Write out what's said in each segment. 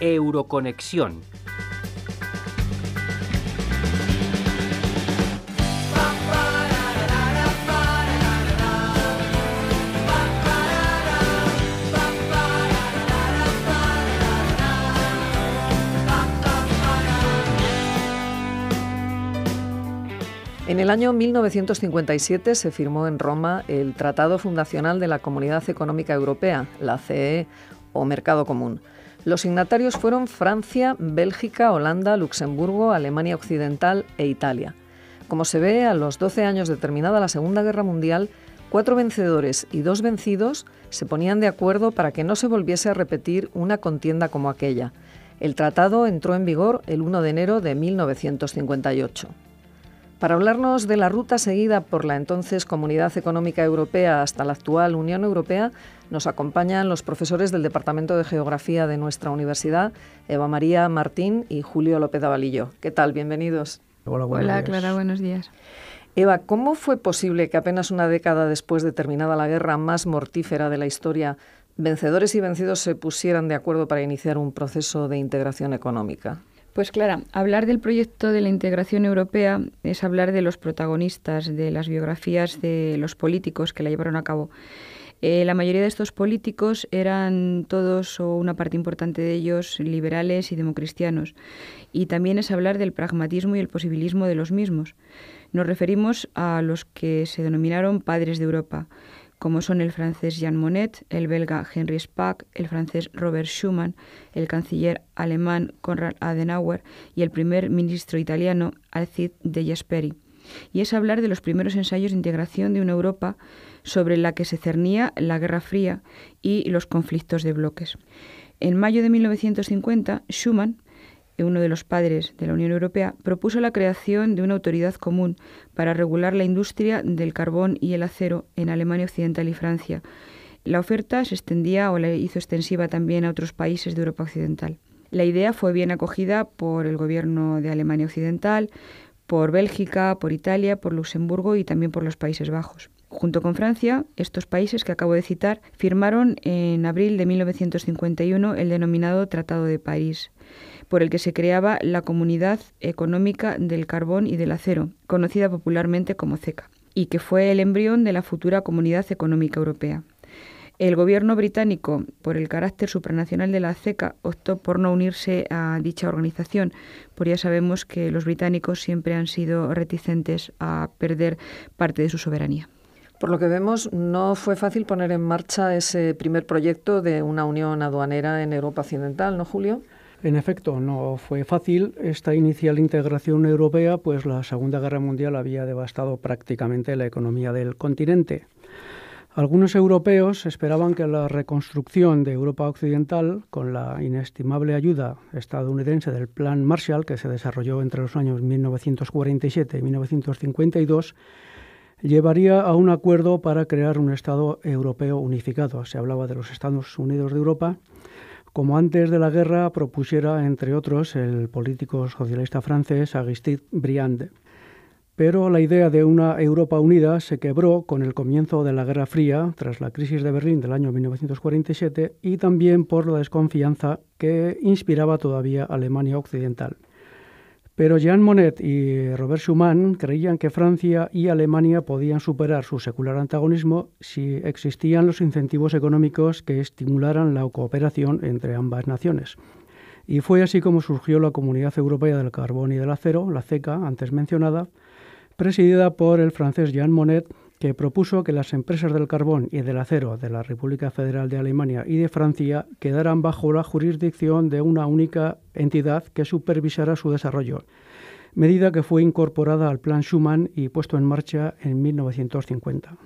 Euroconexión. En el año 1957 se firmó en Roma el Tratado Fundacional de la Comunidad Económica Europea, la CE o Mercado Común. Los signatarios fueron Francia, Bélgica, Holanda, Luxemburgo, Alemania Occidental e Italia. Como se ve, a los 12 años de terminada la Segunda Guerra Mundial, cuatro vencedores y dos vencidos se ponían de acuerdo para que no se volviese a repetir una contienda como aquella. El tratado entró en vigor el 1 de enero de 1958. Para hablarnos de la ruta seguida por la entonces Comunidad Económica Europea hasta la actual Unión Europea, nos acompañan los profesores del Departamento de Geografía de nuestra universidad, Eva María Martín y Julio López Avalillo. ¿Qué tal? Bienvenidos. Hola, Hola Clara, buenos días. Eva, ¿cómo fue posible que apenas una década después de terminada la guerra más mortífera de la historia, vencedores y vencidos se pusieran de acuerdo para iniciar un proceso de integración económica? Pues Clara, hablar del proyecto de la integración europea es hablar de los protagonistas, de las biografías de los políticos que la llevaron a cabo. Eh, la mayoría de estos políticos eran todos o una parte importante de ellos liberales y democristianos. Y también es hablar del pragmatismo y el posibilismo de los mismos. Nos referimos a los que se denominaron padres de Europa, como son el francés Jean Monnet, el belga Henry Spack, el francés Robert Schuman, el canciller alemán Konrad Adenauer y el primer ministro italiano Alcide de Gasperi. Y es hablar de los primeros ensayos de integración de una Europa sobre la que se cernía la Guerra Fría y los conflictos de bloques. En mayo de 1950, Schuman uno de los padres de la Unión Europea, propuso la creación de una autoridad común para regular la industria del carbón y el acero en Alemania Occidental y Francia. La oferta se extendía o la hizo extensiva también a otros países de Europa Occidental. La idea fue bien acogida por el gobierno de Alemania Occidental, por Bélgica, por Italia, por Luxemburgo y también por los Países Bajos. Junto con Francia, estos países que acabo de citar firmaron en abril de 1951 el denominado Tratado de París por el que se creaba la Comunidad Económica del Carbón y del Acero, conocida popularmente como CECA, y que fue el embrión de la futura Comunidad Económica Europea. El gobierno británico, por el carácter supranacional de la CECA, optó por no unirse a dicha organización, porque ya sabemos que los británicos siempre han sido reticentes a perder parte de su soberanía. Por lo que vemos, no fue fácil poner en marcha ese primer proyecto de una unión aduanera en Europa Occidental, ¿no, Julio? En efecto, no fue fácil. Esta inicial integración europea, pues la Segunda Guerra Mundial había devastado prácticamente la economía del continente. Algunos europeos esperaban que la reconstrucción de Europa Occidental, con la inestimable ayuda estadounidense del Plan Marshall, que se desarrolló entre los años 1947 y 1952, llevaría a un acuerdo para crear un Estado europeo unificado. Se hablaba de los Estados Unidos de Europa como antes de la guerra propusiera, entre otros, el político socialista francés Aristide Briand. Pero la idea de una Europa unida se quebró con el comienzo de la Guerra Fría, tras la crisis de Berlín del año 1947, y también por la desconfianza que inspiraba todavía Alemania Occidental. Pero Jean Monnet y Robert Schuman creían que Francia y Alemania podían superar su secular antagonismo si existían los incentivos económicos que estimularan la cooperación entre ambas naciones. Y fue así como surgió la Comunidad Europea del Carbón y del Acero, la CECA, antes mencionada, presidida por el francés Jean Monnet, que propuso que las empresas del carbón y del acero de la República Federal de Alemania y de Francia quedaran bajo la jurisdicción de una única entidad que supervisara su desarrollo, medida que fue incorporada al Plan Schuman y puesto en marcha en 1950.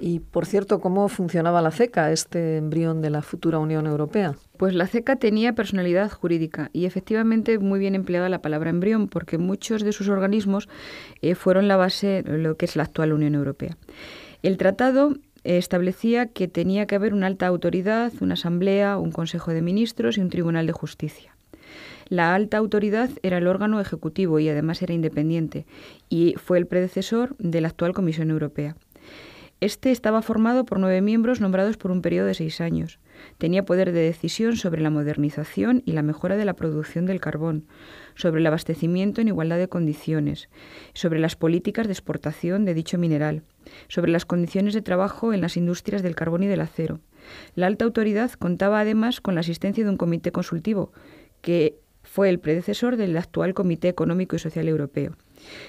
Y, por cierto, ¿cómo funcionaba la CECA, este embrión de la futura Unión Europea? Pues la CECA tenía personalidad jurídica y efectivamente muy bien empleada la palabra embrión porque muchos de sus organismos eh, fueron la base de lo que es la actual Unión Europea. El tratado establecía que tenía que haber una alta autoridad, una asamblea, un consejo de ministros y un tribunal de justicia. La alta autoridad era el órgano ejecutivo y además era independiente y fue el predecesor de la actual Comisión Europea. Este estaba formado por nueve miembros nombrados por un periodo de seis años. Tenía poder de decisión sobre la modernización y la mejora de la producción del carbón, sobre el abastecimiento en igualdad de condiciones, sobre las políticas de exportación de dicho mineral, sobre las condiciones de trabajo en las industrias del carbón y del acero. La alta autoridad contaba además con la asistencia de un comité consultivo, que fue el predecesor del actual Comité Económico y Social Europeo,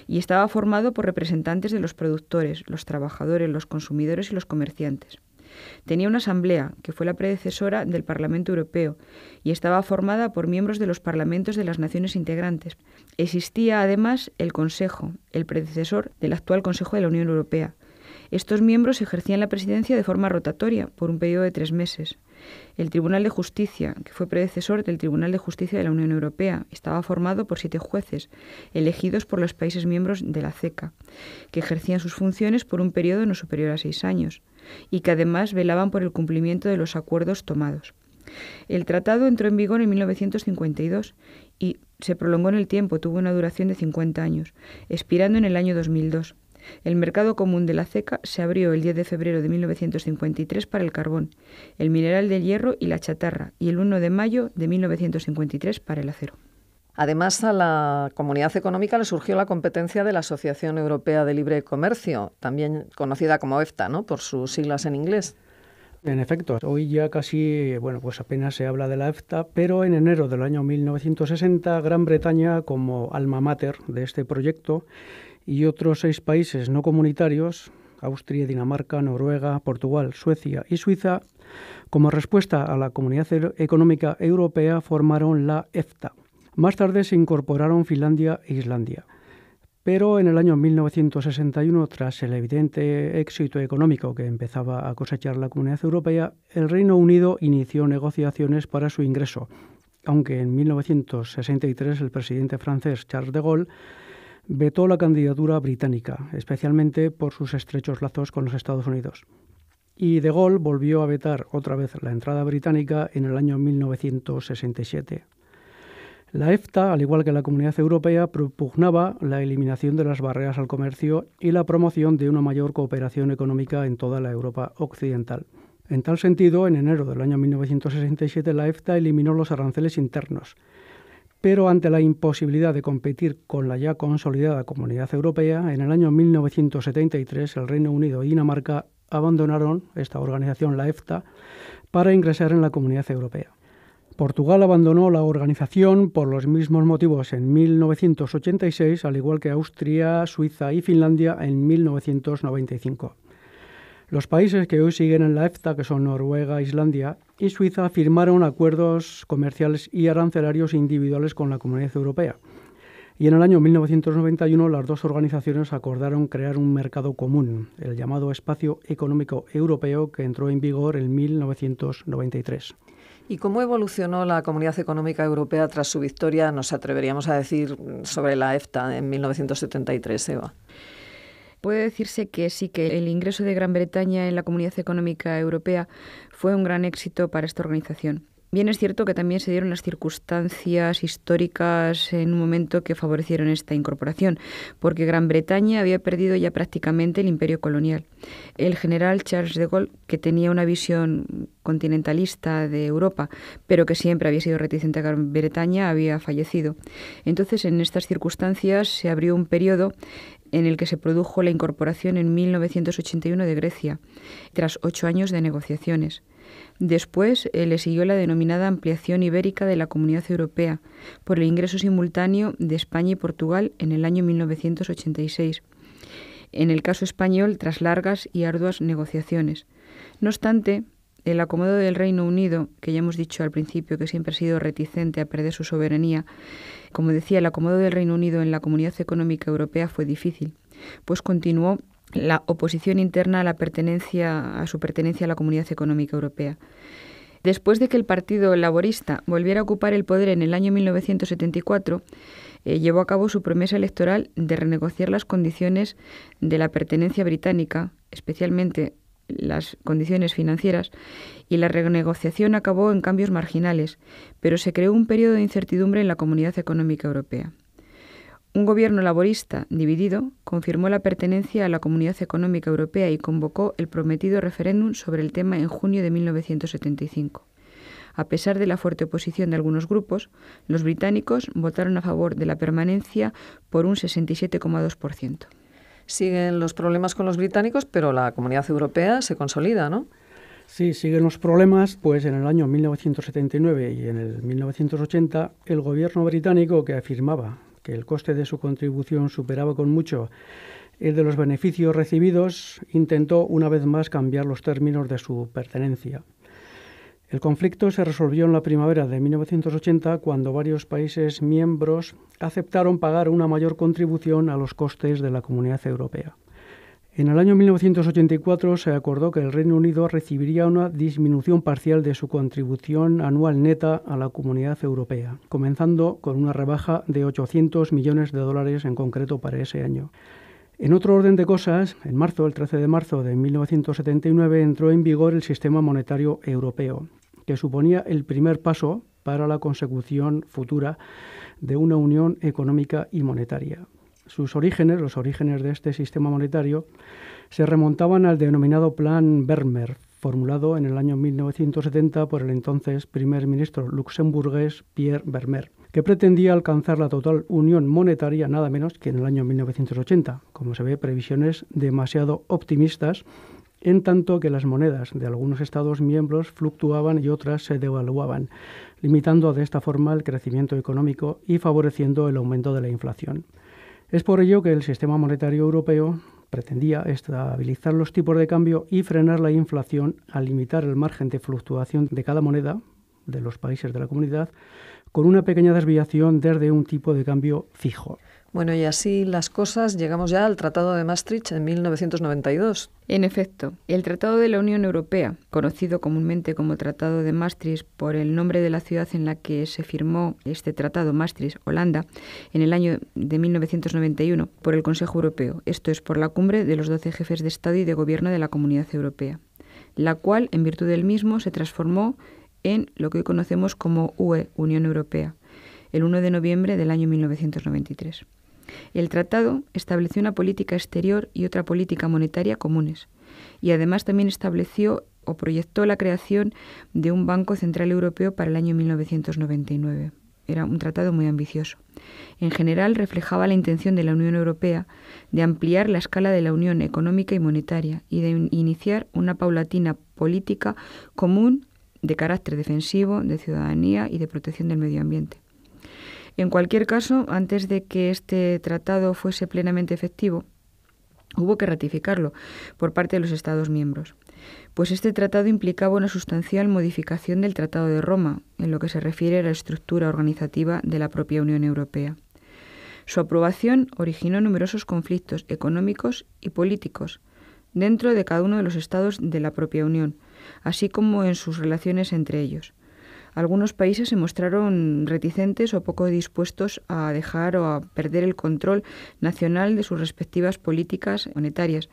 y estaba formado por representantes de los productores, los trabajadores, los consumidores y los comerciantes. Tenía una asamblea, que fue la predecesora del Parlamento Europeo, y estaba formada por miembros de los parlamentos de las naciones integrantes. Existía además el Consejo, el predecesor del actual Consejo de la Unión Europea. Estos miembros ejercían la presidencia de forma rotatoria por un periodo de tres meses. El Tribunal de Justicia, que fue predecesor del Tribunal de Justicia de la Unión Europea, estaba formado por siete jueces, elegidos por los países miembros de la CECA, que ejercían sus funciones por un periodo no superior a seis años, y que además velaban por el cumplimiento de los acuerdos tomados. El tratado entró en vigor en 1952 y se prolongó en el tiempo, tuvo una duración de 50 años, expirando en el año 2002. El mercado común de la ceca se abrió el 10 de febrero de 1953 para el carbón, el mineral del hierro y la chatarra, y el 1 de mayo de 1953 para el acero. Además, a la Comunidad Económica le surgió la competencia de la Asociación Europea de Libre Comercio, también conocida como EFTA, ¿no? por sus siglas en inglés. En efecto, hoy ya casi, bueno, pues apenas se habla de la EFTA, pero en enero del año 1960, Gran Bretaña, como alma mater de este proyecto, y otros seis países no comunitarios, Austria, Dinamarca, Noruega, Portugal, Suecia y Suiza, como respuesta a la Comunidad Económica Europea, formaron la EFTA. Más tarde se incorporaron Finlandia e Islandia. Pero en el año 1961, tras el evidente éxito económico que empezaba a cosechar la Comunidad Europea, el Reino Unido inició negociaciones para su ingreso, aunque en 1963 el presidente francés Charles de Gaulle vetó la candidatura británica, especialmente por sus estrechos lazos con los Estados Unidos. Y de Gaulle volvió a vetar otra vez la entrada británica en el año 1967. La EFTA, al igual que la Comunidad Europea, propugnaba la eliminación de las barreras al comercio y la promoción de una mayor cooperación económica en toda la Europa occidental. En tal sentido, en enero del año 1967 la EFTA eliminó los aranceles internos, pero ante la imposibilidad de competir con la ya consolidada Comunidad Europea, en el año 1973 el Reino Unido y Dinamarca abandonaron esta organización, la EFTA, para ingresar en la Comunidad Europea. Portugal abandonó la organización por los mismos motivos en 1986, al igual que Austria, Suiza y Finlandia en 1995. Los países que hoy siguen en la EFTA, que son Noruega, Islandia y Suiza, firmaron acuerdos comerciales y arancelarios individuales con la Comunidad Europea. Y en el año 1991 las dos organizaciones acordaron crear un mercado común, el llamado Espacio Económico Europeo, que entró en vigor en 1993. ¿Y cómo evolucionó la Comunidad Económica Europea tras su victoria, nos atreveríamos a decir, sobre la EFTA en 1973, Eva? Puede decirse que sí, que el ingreso de Gran Bretaña en la Comunidad Económica Europea fue un gran éxito para esta organización. Bien es cierto que también se dieron las circunstancias históricas en un momento que favorecieron esta incorporación, porque Gran Bretaña había perdido ya prácticamente el imperio colonial. El general Charles de Gaulle, que tenía una visión continentalista de Europa, pero que siempre había sido reticente a Gran Bretaña, había fallecido. Entonces, en estas circunstancias se abrió un periodo en el que se produjo la incorporación en 1981 de Grecia, tras ocho años de negociaciones. Después eh, le siguió la denominada ampliación ibérica de la Comunidad Europea por el ingreso simultáneo de España y Portugal en el año 1986. En el caso español, tras largas y arduas negociaciones. No obstante, el acomodo del Reino Unido, que ya hemos dicho al principio que siempre ha sido reticente a perder su soberanía, como decía, el acomodo del Reino Unido en la Comunidad Económica Europea fue difícil, pues continuó la oposición interna a su pertenencia a la Comunidad Económica Europea. Después de que el Partido Laborista volviera a ocupar el poder en el año 1974, eh, llevó a cabo su promesa electoral de renegociar las condiciones de la pertenencia británica, especialmente las condiciones financieras, y la renegociación acabó en cambios marginales, pero se creó un periodo de incertidumbre en la Comunidad Económica Europea. Un gobierno laborista dividido confirmó la pertenencia a la Comunidad Económica Europea y convocó el prometido referéndum sobre el tema en junio de 1975. A pesar de la fuerte oposición de algunos grupos, los británicos votaron a favor de la permanencia por un 67,2%. Siguen los problemas con los británicos, pero la comunidad europea se consolida, ¿no? Sí, siguen los problemas, pues en el año 1979 y en el 1980 el gobierno británico que afirmaba que el coste de su contribución superaba con mucho el de los beneficios recibidos, intentó una vez más cambiar los términos de su pertenencia. El conflicto se resolvió en la primavera de 1980 cuando varios países miembros aceptaron pagar una mayor contribución a los costes de la Comunidad Europea. En el año 1984 se acordó que el Reino Unido recibiría una disminución parcial de su contribución anual neta a la Comunidad Europea, comenzando con una rebaja de 800 millones de dólares en concreto para ese año. En otro orden de cosas, en marzo, el 13 de marzo de 1979, entró en vigor el sistema monetario europeo, que suponía el primer paso para la consecución futura de una unión económica y monetaria. Sus orígenes, los orígenes de este sistema monetario, se remontaban al denominado Plan Vermeer, formulado en el año 1970 por el entonces primer ministro luxemburgués Pierre Vermeer, que pretendía alcanzar la total unión monetaria nada menos que en el año 1980. Como se ve, previsiones demasiado optimistas en tanto que las monedas de algunos Estados miembros fluctuaban y otras se devaluaban, limitando de esta forma el crecimiento económico y favoreciendo el aumento de la inflación. Es por ello que el sistema monetario europeo pretendía estabilizar los tipos de cambio y frenar la inflación al limitar el margen de fluctuación de cada moneda de los países de la comunidad con una pequeña desviación desde un tipo de cambio fijo. Bueno, y así las cosas, llegamos ya al Tratado de Maastricht en 1992. En efecto, el Tratado de la Unión Europea, conocido comúnmente como Tratado de Maastricht por el nombre de la ciudad en la que se firmó este tratado, Maastricht, Holanda, en el año de 1991, por el Consejo Europeo, esto es por la cumbre de los doce jefes de Estado y de Gobierno de la Comunidad Europea, la cual, en virtud del mismo, se transformó en lo que hoy conocemos como UE, Unión Europea, el 1 de noviembre del año 1993. El tratado estableció una política exterior y otra política monetaria comunes, y además también estableció o proyectó la creación de un Banco Central Europeo para el año 1999. Era un tratado muy ambicioso. En general reflejaba la intención de la Unión Europea de ampliar la escala de la Unión económica y monetaria y de iniciar una paulatina política común de carácter defensivo, de ciudadanía y de protección del medio ambiente. En cualquier caso, antes de que este tratado fuese plenamente efectivo, hubo que ratificarlo por parte de los Estados miembros, pues este tratado implicaba una sustancial modificación del Tratado de Roma en lo que se refiere a la estructura organizativa de la propia Unión Europea. Su aprobación originó numerosos conflictos económicos y políticos dentro de cada uno de los estados de la propia Unión, así como en sus relaciones entre ellos. Algunos países se mostraron reticentes o poco dispuestos a dejar o a perder el control nacional de sus respectivas políticas monetarias.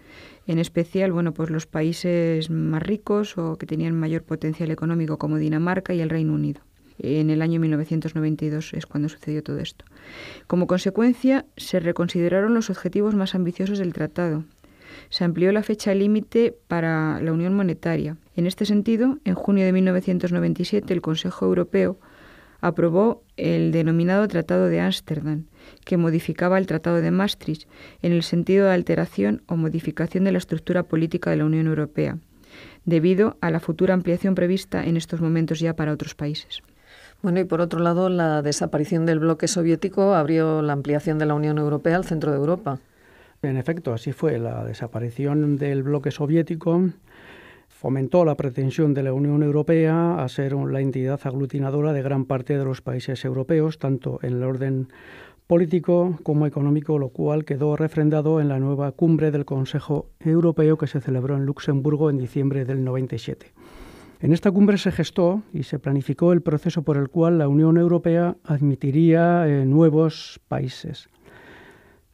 En especial, bueno, pues los países más ricos o que tenían mayor potencial económico como Dinamarca y el Reino Unido. En el año 1992 es cuando sucedió todo esto. Como consecuencia, se reconsideraron los objetivos más ambiciosos del tratado, se amplió la fecha límite para la Unión Monetaria. En este sentido, en junio de 1997 el Consejo Europeo aprobó el denominado Tratado de Ámsterdam, que modificaba el Tratado de Maastricht en el sentido de alteración o modificación de la estructura política de la Unión Europea, debido a la futura ampliación prevista en estos momentos ya para otros países. Bueno, y por otro lado, la desaparición del bloque soviético abrió la ampliación de la Unión Europea al centro de Europa. En efecto, así fue. La desaparición del bloque soviético fomentó la pretensión de la Unión Europea a ser la entidad aglutinadora de gran parte de los países europeos, tanto en el orden político como económico, lo cual quedó refrendado en la nueva cumbre del Consejo Europeo que se celebró en Luxemburgo en diciembre del 97. En esta cumbre se gestó y se planificó el proceso por el cual la Unión Europea admitiría eh, nuevos países.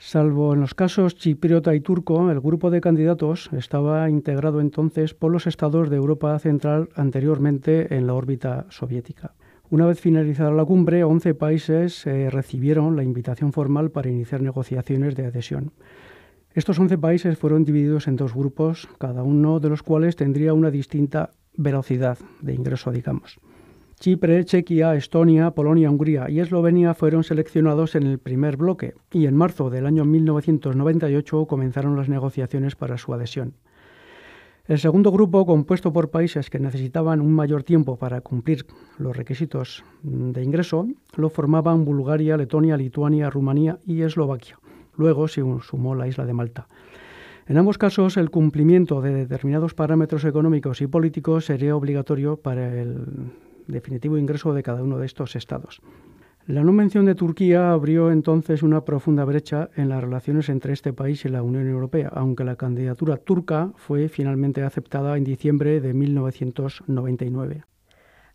Salvo en los casos chipriota y turco, el grupo de candidatos estaba integrado entonces por los estados de Europa Central anteriormente en la órbita soviética. Una vez finalizada la cumbre, 11 países eh, recibieron la invitación formal para iniciar negociaciones de adhesión. Estos 11 países fueron divididos en dos grupos, cada uno de los cuales tendría una distinta velocidad de ingreso, digamos. Chipre, Chequia, Estonia, Polonia, Hungría y Eslovenia fueron seleccionados en el primer bloque y en marzo del año 1998 comenzaron las negociaciones para su adhesión. El segundo grupo, compuesto por países que necesitaban un mayor tiempo para cumplir los requisitos de ingreso, lo formaban Bulgaria, Letonia, Lituania, Rumanía y Eslovaquia. Luego se sumó la isla de Malta. En ambos casos, el cumplimiento de determinados parámetros económicos y políticos sería obligatorio para el definitivo ingreso de cada uno de estos estados. La no mención de Turquía abrió entonces una profunda brecha en las relaciones entre este país y la Unión Europea, aunque la candidatura turca fue finalmente aceptada en diciembre de 1999.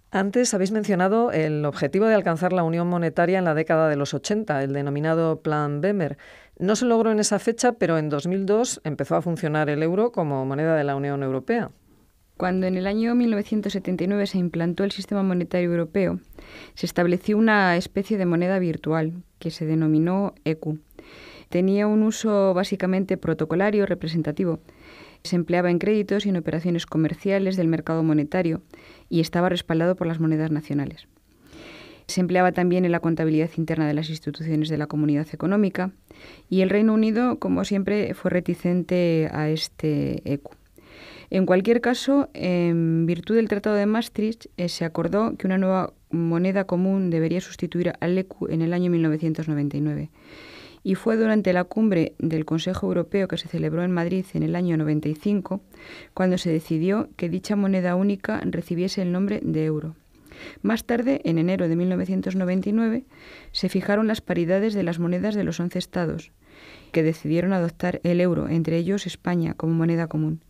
Antes habéis mencionado el objetivo de alcanzar la unión monetaria en la década de los 80, el denominado Plan Bemer. No se logró en esa fecha, pero en 2002 empezó a funcionar el euro como moneda de la Unión Europea. Cuando en el año 1979 se implantó el sistema monetario europeo, se estableció una especie de moneda virtual que se denominó ECU. Tenía un uso básicamente protocolario representativo. Se empleaba en créditos y en operaciones comerciales del mercado monetario y estaba respaldado por las monedas nacionales. Se empleaba también en la contabilidad interna de las instituciones de la comunidad económica y el Reino Unido, como siempre, fue reticente a este ECU. En cualquier caso, en virtud del Tratado de Maastricht, eh, se acordó que una nueva moneda común debería sustituir al ECU en el año 1999. Y fue durante la cumbre del Consejo Europeo que se celebró en Madrid en el año 95 cuando se decidió que dicha moneda única recibiese el nombre de euro. Más tarde, en enero de 1999, se fijaron las paridades de las monedas de los 11 estados, que decidieron adoptar el euro, entre ellos España, como moneda común.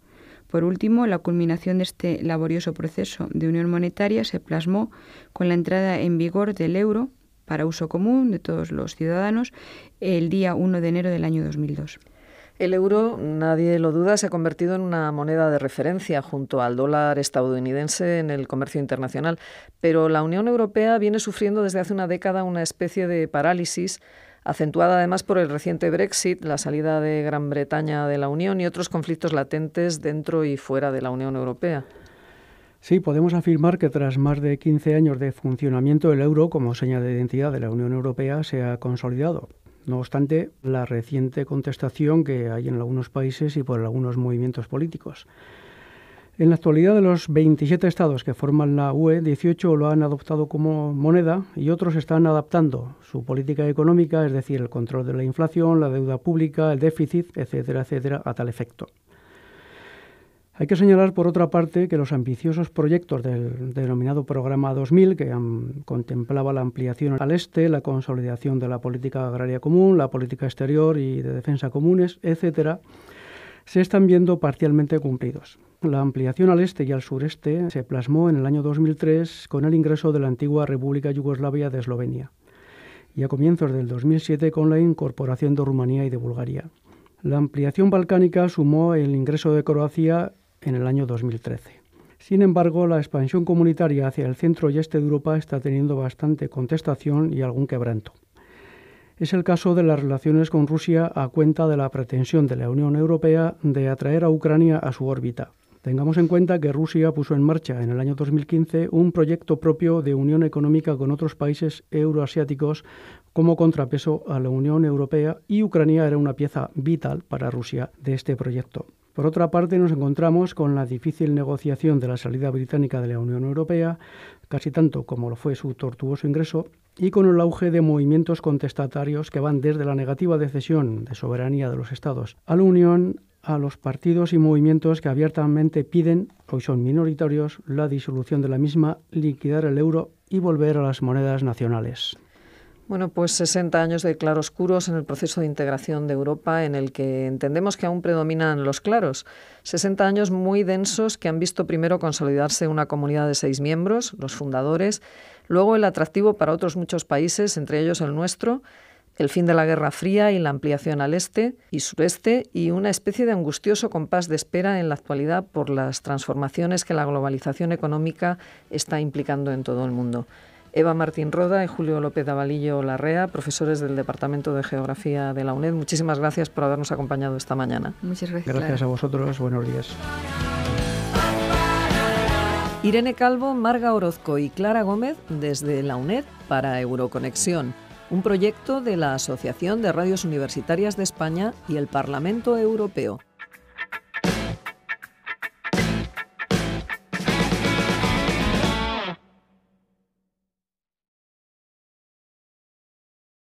Por último, la culminación de este laborioso proceso de unión monetaria se plasmó con la entrada en vigor del euro para uso común de todos los ciudadanos el día 1 de enero del año 2002. El euro, nadie lo duda, se ha convertido en una moneda de referencia junto al dólar estadounidense en el comercio internacional, pero la Unión Europea viene sufriendo desde hace una década una especie de parálisis acentuada además por el reciente Brexit, la salida de Gran Bretaña de la Unión y otros conflictos latentes dentro y fuera de la Unión Europea. Sí, podemos afirmar que tras más de 15 años de funcionamiento el euro como seña de identidad de la Unión Europea se ha consolidado. No obstante, la reciente contestación que hay en algunos países y por algunos movimientos políticos. En la actualidad, de los 27 estados que forman la UE, 18 lo han adoptado como moneda y otros están adaptando su política económica, es decir, el control de la inflación, la deuda pública, el déficit, etcétera, etcétera, a tal efecto. Hay que señalar, por otra parte, que los ambiciosos proyectos del denominado Programa 2000, que contemplaba la ampliación al este, la consolidación de la política agraria común, la política exterior y de defensa comunes, etcétera, se están viendo parcialmente cumplidos. La ampliación al este y al sureste se plasmó en el año 2003 con el ingreso de la antigua República Yugoslavia de Eslovenia y a comienzos del 2007 con la incorporación de Rumanía y de Bulgaria. La ampliación balcánica sumó el ingreso de Croacia en el año 2013. Sin embargo, la expansión comunitaria hacia el centro y este de Europa está teniendo bastante contestación y algún quebranto. Es el caso de las relaciones con Rusia a cuenta de la pretensión de la Unión Europea de atraer a Ucrania a su órbita. Tengamos en cuenta que Rusia puso en marcha en el año 2015 un proyecto propio de unión económica con otros países euroasiáticos como contrapeso a la Unión Europea y Ucrania era una pieza vital para Rusia de este proyecto. Por otra parte, nos encontramos con la difícil negociación de la salida británica de la Unión Europea, casi tanto como lo fue su tortuoso ingreso, y con el auge de movimientos contestatarios que van desde la negativa de cesión de soberanía de los Estados a la Unión a los partidos y movimientos que abiertamente piden, hoy son minoritarios, la disolución de la misma, liquidar el euro y volver a las monedas nacionales. Bueno, pues 60 años de claroscuros en el proceso de integración de Europa en el que entendemos que aún predominan los claros. 60 años muy densos que han visto primero consolidarse una comunidad de seis miembros, los fundadores, luego el atractivo para otros muchos países, entre ellos el nuestro, el fin de la Guerra Fría y la ampliación al este y sureste y una especie de angustioso compás de espera en la actualidad por las transformaciones que la globalización económica está implicando en todo el mundo. Eva Martín Roda y Julio López Davalillo Larrea, profesores del Departamento de Geografía de la UNED. Muchísimas gracias por habernos acompañado esta mañana. Muchas gracias. Gracias a vosotros. Buenos días. Irene Calvo, Marga Orozco y Clara Gómez desde la UNED para Euroconexión, un proyecto de la Asociación de Radios Universitarias de España y el Parlamento Europeo.